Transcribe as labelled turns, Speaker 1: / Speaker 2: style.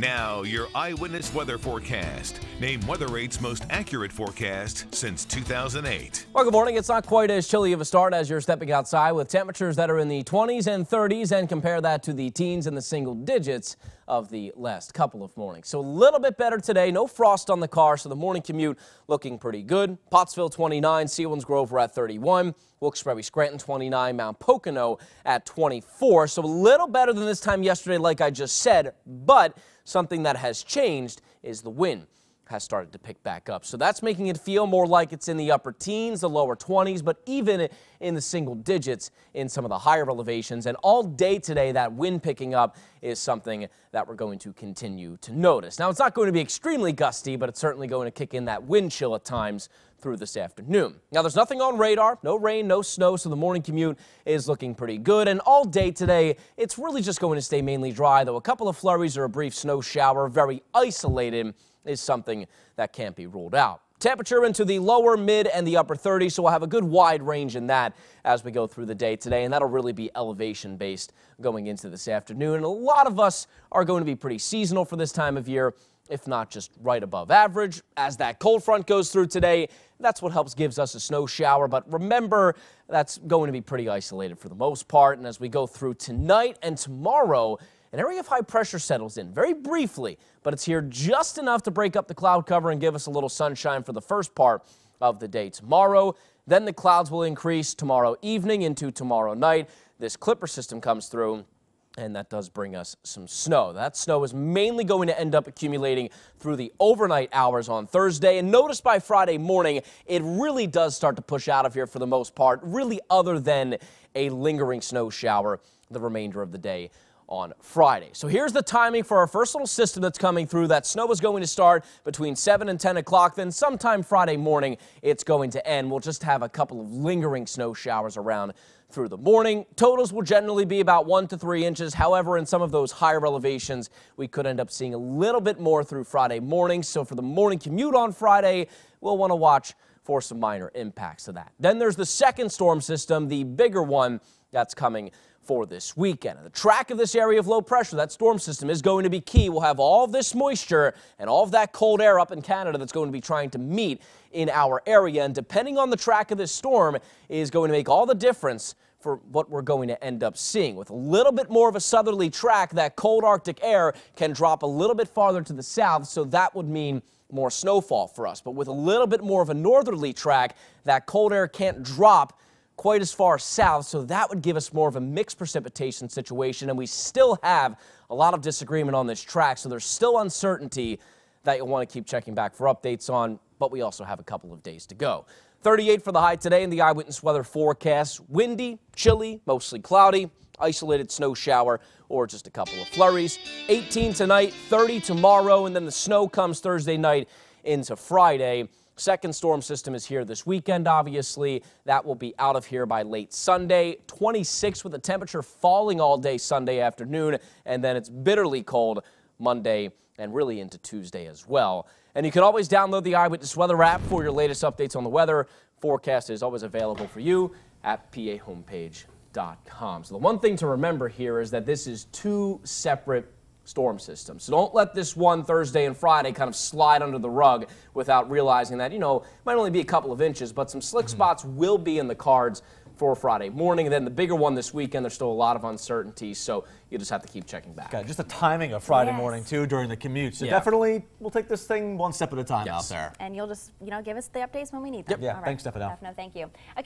Speaker 1: Now, your eyewitness weather forecast. Name Weather 8's most accurate forecast since 2008.
Speaker 2: Well, good morning. It's not quite as chilly of a start as you're stepping outside with temperatures that are in the 20s and 30s and compare that to the teens and the single digits of the last couple of mornings. So a little bit better today. No frost on the car, so the morning commute looking pretty good. Pottsville 29, Selinsgrove we're at 31. Wilkes-Barre Scranton 29, Mount Pocono at 24. So a little better than this time yesterday, like I just said, but something that has changed is the wind has started to pick back up. So that's making it feel more like it's in the upper teens, the lower 20s, but even in the single digits in some of the higher elevations. And all day today, that wind picking up is something that we're going to continue to notice. Now, it's not going to be extremely gusty, but it's certainly going to kick in that wind chill at times through this afternoon. Now, there's nothing on radar, no rain, no snow, so the morning commute is looking pretty good. And all day today, it's really just going to stay mainly dry, though a couple of flurries or a brief snow shower, very isolated is something that can't be ruled out. Temperature into the lower, mid, and the upper 30s, so we'll have a good wide range in that as we go through the day today, and that'll really be elevation based going into this afternoon. And a lot of us are going to be pretty seasonal for this time of year, if not just right above average. As that cold front goes through today, that's what helps gives us a snow shower. But remember, that's going to be pretty isolated for the most part. And as we go through tonight and tomorrow, an area of high pressure settles in very briefly, but it's here just enough to break up the cloud cover and give us a little sunshine for the first part of the day tomorrow. Then the clouds will increase tomorrow evening into tomorrow night. This clipper system comes through and that does bring us some snow. That snow is mainly going to end up accumulating through the overnight hours on Thursday. And notice by Friday morning, it really does start to push out of here for the most part, really other than a lingering snow shower the remainder of the day on Friday. So here's the timing for our first little system that's coming through. That snow is going to start between 7 and 10 o'clock. Then sometime Friday morning, it's going to end. We'll just have a couple of lingering snow showers around through the morning. Totals will generally be about one to three inches. However, in some of those higher elevations, we could end up seeing a little bit more through Friday morning. So for the morning commute on Friday, we'll want to watch for some minor impacts to that. Then there's the second storm system, the bigger one that's coming for this weekend. And the track of this area of low pressure, that storm system, is going to be key. We'll have all this moisture and all of that cold air up in Canada that's going to be trying to meet in our area. And depending on the track of this storm is going to make all the difference for what we're going to end up seeing. With a little bit more of a southerly track, that cold Arctic air can drop a little bit farther to the south, so that would mean more snowfall for us. But with a little bit more of a northerly track, that cold air can't drop quite as far south, so that would give us more of a mixed precipitation situation, and we still have a lot of disagreement on this track, so there's still uncertainty that you'll want to keep checking back for updates on, but we also have a couple of days to go. 38 for the high today in the eyewitness weather forecast. Windy, chilly, mostly cloudy, isolated snow shower, or just a couple of flurries. 18 tonight, 30 tomorrow, and then the snow comes Thursday night into Friday. Second storm system is here this weekend, obviously. That will be out of here by late Sunday. 26 with the temperature falling all day Sunday afternoon, and then it's bitterly cold Monday and really into Tuesday as well. And you can always download the Eyewitness Weather app for your latest updates on the weather. Forecast is always available for you at pahomepage.com. So the one thing to remember here is that this is two separate storm system. So don't let this one Thursday and Friday kind of slide under the rug without realizing that, you know, it might only be a couple of inches, but some slick mm-hmm. spots will be in the cards for Friday morning. And then the bigger one this weekend, there's still a lot of uncertainty, so you just have to keep checking back.
Speaker 3: Okay, just the timing of Friday yes. morning, too, during the commute. So yeah. definitely we'll take this thing one step at a time yes. out there.
Speaker 4: And you'll just, you know, give us the updates when we need them.
Speaker 3: Yep. Yeah, thanks, Stefano.
Speaker 4: Stefano, thank you. A